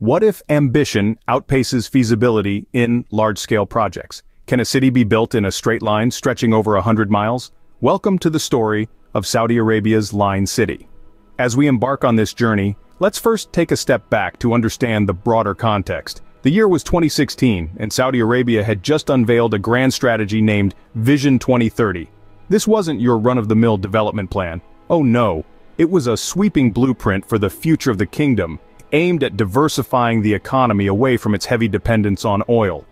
What if ambition outpaces feasibility in large-scale projects? Can a city be built in a straight line stretching over a hundred miles? Welcome to the story of Saudi Arabia's Line City. As we embark on this journey, let's first take a step back to understand the broader context. The year was 2016, and Saudi Arabia had just unveiled a grand strategy named Vision 2030. This wasn't your run-of-the-mill development plan. Oh no, it was a sweeping blueprint for the future of the kingdom, aimed at diversifying the economy away from its heavy dependence on oil.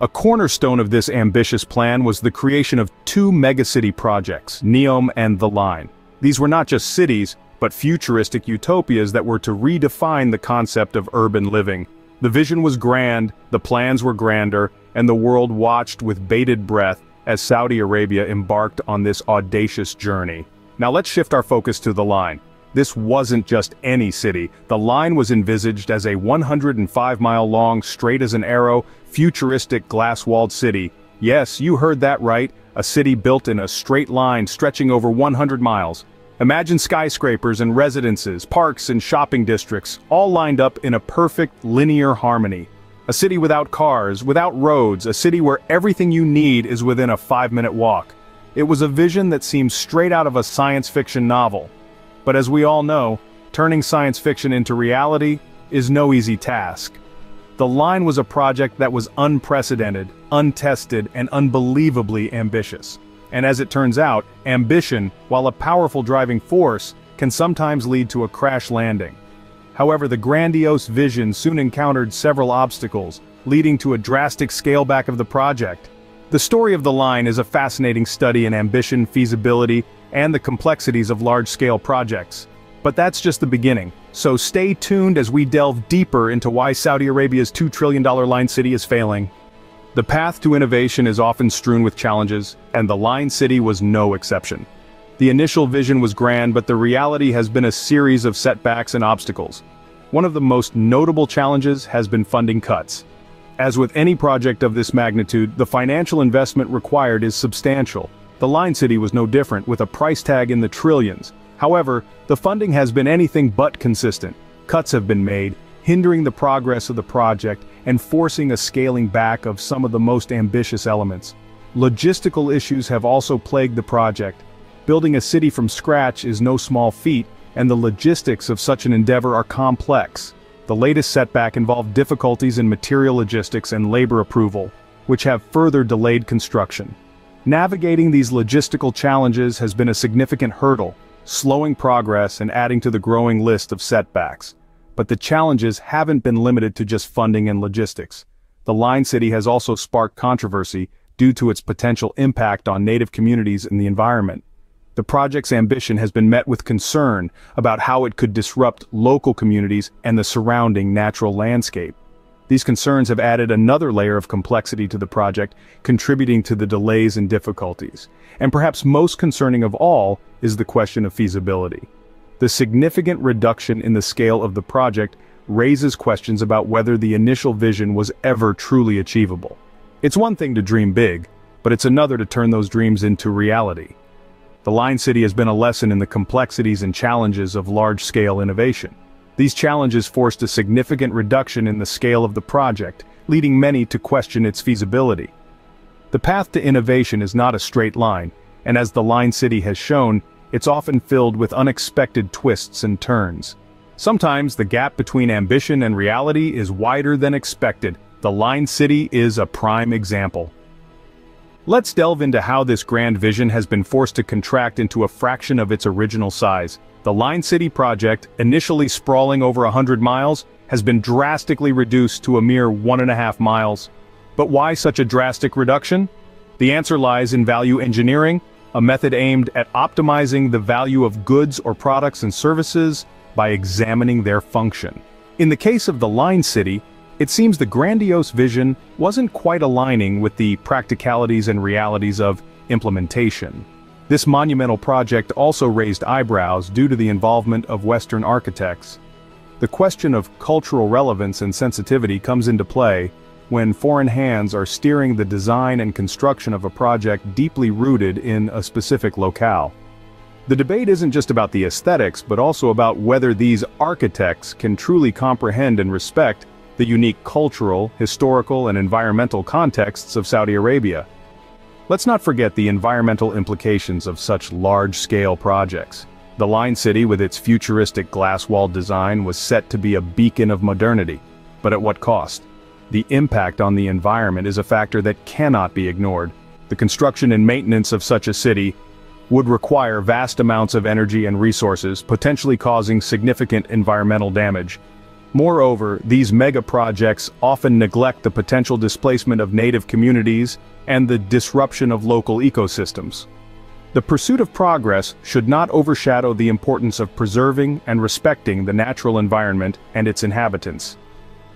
A cornerstone of this ambitious plan was the creation of two megacity projects, NEOM and The Line. These were not just cities, but futuristic utopias that were to redefine the concept of urban living. The vision was grand, the plans were grander, and the world watched with bated breath as Saudi Arabia embarked on this audacious journey. Now let's shift our focus to The Line. This wasn't just any city, the line was envisaged as a 105-mile-long, straight-as-an-arrow, futuristic glass-walled city. Yes, you heard that right, a city built in a straight line stretching over 100 miles. Imagine skyscrapers and residences, parks and shopping districts, all lined up in a perfect linear harmony. A city without cars, without roads, a city where everything you need is within a five-minute walk. It was a vision that seemed straight out of a science fiction novel. But as we all know, turning science fiction into reality is no easy task. The Line was a project that was unprecedented, untested, and unbelievably ambitious. And as it turns out, ambition, while a powerful driving force, can sometimes lead to a crash landing. However the grandiose vision soon encountered several obstacles, leading to a drastic scale-back of the project. The story of the line is a fascinating study in ambition, feasibility, and the complexities of large-scale projects. But that's just the beginning, so stay tuned as we delve deeper into why Saudi Arabia's $2 trillion line city is failing. The path to innovation is often strewn with challenges, and the Line City was no exception. The initial vision was grand but the reality has been a series of setbacks and obstacles. One of the most notable challenges has been funding cuts. As with any project of this magnitude, the financial investment required is substantial, the Line City was no different, with a price tag in the trillions. However, the funding has been anything but consistent. Cuts have been made, hindering the progress of the project and forcing a scaling back of some of the most ambitious elements. Logistical issues have also plagued the project. Building a city from scratch is no small feat, and the logistics of such an endeavor are complex. The latest setback involved difficulties in material logistics and labor approval, which have further delayed construction. Navigating these logistical challenges has been a significant hurdle, slowing progress and adding to the growing list of setbacks. But the challenges haven't been limited to just funding and logistics. The Line City has also sparked controversy due to its potential impact on native communities and the environment. The project's ambition has been met with concern about how it could disrupt local communities and the surrounding natural landscape. These concerns have added another layer of complexity to the project, contributing to the delays and difficulties. And perhaps most concerning of all is the question of feasibility. The significant reduction in the scale of the project raises questions about whether the initial vision was ever truly achievable. It's one thing to dream big, but it's another to turn those dreams into reality. The Line City has been a lesson in the complexities and challenges of large-scale innovation. These challenges forced a significant reduction in the scale of the project, leading many to question its feasibility. The path to innovation is not a straight line, and as the Line City has shown, it's often filled with unexpected twists and turns. Sometimes the gap between ambition and reality is wider than expected. The Line City is a prime example. Let's delve into how this grand vision has been forced to contract into a fraction of its original size. The Line City project, initially sprawling over 100 miles, has been drastically reduced to a mere one and a half miles. But why such a drastic reduction? The answer lies in value engineering, a method aimed at optimizing the value of goods or products and services by examining their function. In the case of the Line City, it seems the grandiose vision wasn't quite aligning with the practicalities and realities of implementation. This monumental project also raised eyebrows due to the involvement of Western architects. The question of cultural relevance and sensitivity comes into play when foreign hands are steering the design and construction of a project deeply rooted in a specific locale. The debate isn't just about the aesthetics but also about whether these architects can truly comprehend and respect the unique cultural, historical and environmental contexts of Saudi Arabia. Let's not forget the environmental implications of such large-scale projects. The Line City with its futuristic glass-walled design was set to be a beacon of modernity. But at what cost? The impact on the environment is a factor that cannot be ignored. The construction and maintenance of such a city would require vast amounts of energy and resources, potentially causing significant environmental damage. Moreover, these mega projects often neglect the potential displacement of native communities and the disruption of local ecosystems. The pursuit of progress should not overshadow the importance of preserving and respecting the natural environment and its inhabitants.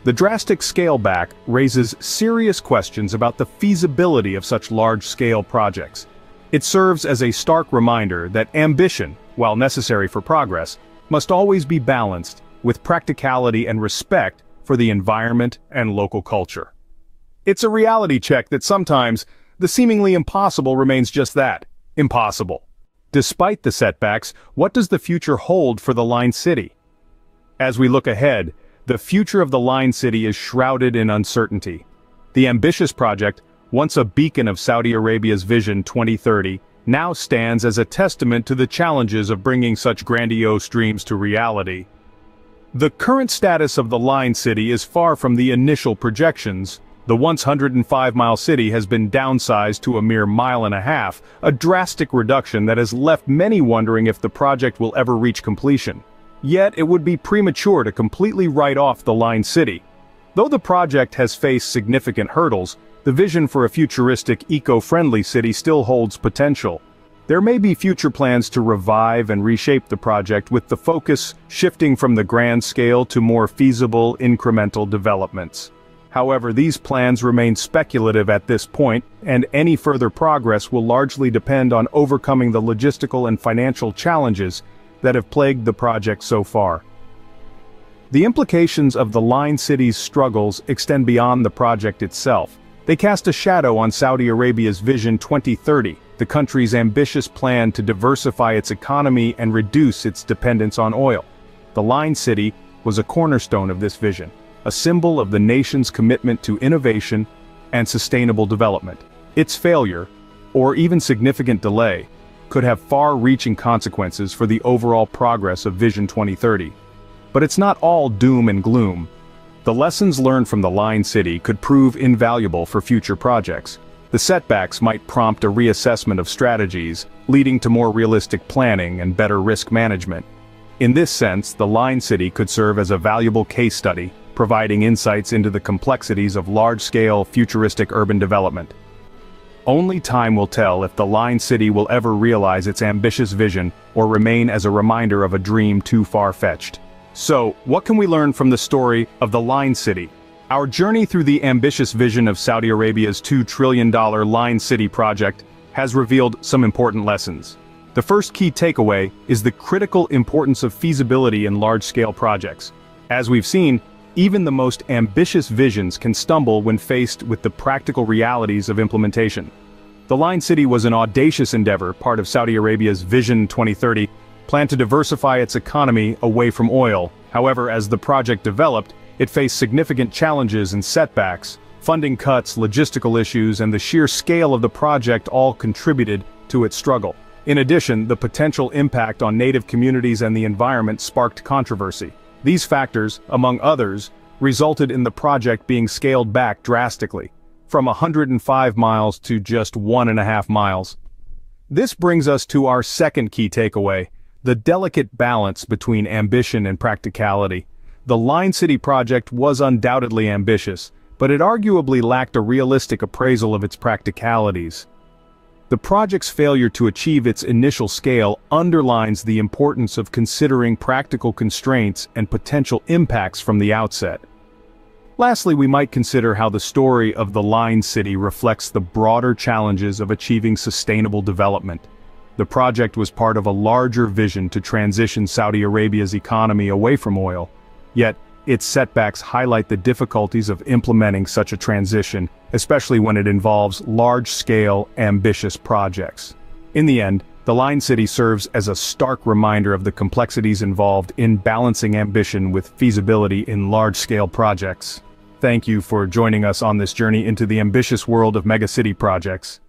The drastic scale back raises serious questions about the feasibility of such large-scale projects. It serves as a stark reminder that ambition, while necessary for progress, must always be balanced with practicality and respect for the environment and local culture. It's a reality check that sometimes, the seemingly impossible remains just that, impossible. Despite the setbacks, what does the future hold for the Line City? As we look ahead, the future of the Line City is shrouded in uncertainty. The ambitious project, once a beacon of Saudi Arabia's Vision 2030, now stands as a testament to the challenges of bringing such grandiose dreams to reality. The current status of the Line City is far from the initial projections, the once 105-mile city has been downsized to a mere mile and a half, a drastic reduction that has left many wondering if the project will ever reach completion. Yet it would be premature to completely write off the Line City. Though the project has faced significant hurdles, the vision for a futuristic, eco-friendly city still holds potential. There may be future plans to revive and reshape the project with the focus shifting from the grand scale to more feasible, incremental developments. However these plans remain speculative at this point, and any further progress will largely depend on overcoming the logistical and financial challenges that have plagued the project so far. The implications of the Line City's struggles extend beyond the project itself. They cast a shadow on Saudi Arabia's Vision 2030, the country's ambitious plan to diversify its economy and reduce its dependence on oil. The Line City was a cornerstone of this vision a symbol of the nation's commitment to innovation and sustainable development. Its failure, or even significant delay, could have far-reaching consequences for the overall progress of Vision 2030. But it's not all doom and gloom. The lessons learned from the Line City could prove invaluable for future projects. The setbacks might prompt a reassessment of strategies, leading to more realistic planning and better risk management. In this sense, the Line City could serve as a valuable case study providing insights into the complexities of large-scale futuristic urban development. Only time will tell if the Line City will ever realize its ambitious vision or remain as a reminder of a dream too far-fetched. So, what can we learn from the story of the Line City? Our journey through the ambitious vision of Saudi Arabia's $2 trillion Line City project has revealed some important lessons. The first key takeaway is the critical importance of feasibility in large-scale projects. As we've seen, even the most ambitious visions can stumble when faced with the practical realities of implementation. The Line City was an audacious endeavor, part of Saudi Arabia's Vision 2030, planned to diversify its economy away from oil. However, as the project developed, it faced significant challenges and setbacks. Funding cuts, logistical issues, and the sheer scale of the project all contributed to its struggle. In addition, the potential impact on native communities and the environment sparked controversy. These factors, among others, resulted in the project being scaled back drastically, from 105 miles to just one and a half miles. This brings us to our second key takeaway, the delicate balance between ambition and practicality. The Line City project was undoubtedly ambitious, but it arguably lacked a realistic appraisal of its practicalities. The project's failure to achieve its initial scale underlines the importance of considering practical constraints and potential impacts from the outset. Lastly we might consider how the story of the Line City reflects the broader challenges of achieving sustainable development. The project was part of a larger vision to transition Saudi Arabia's economy away from oil. Yet, its setbacks highlight the difficulties of implementing such a transition, especially when it involves large-scale, ambitious projects. In the end, the Line City serves as a stark reminder of the complexities involved in balancing ambition with feasibility in large-scale projects. thank you for joining us on this journey into the ambitious world of megacity projects.